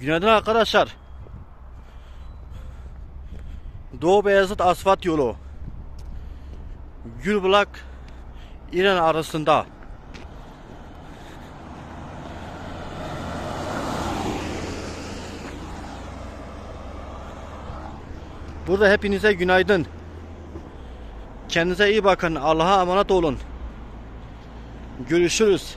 Günaydın arkadaşlar. Doğu Beyazıt asfalt yolu. Gülbulak İran arasında. Burada hepinize günaydın. Kendinize iyi bakın. Allah'a emanet olun. Görüşürüz.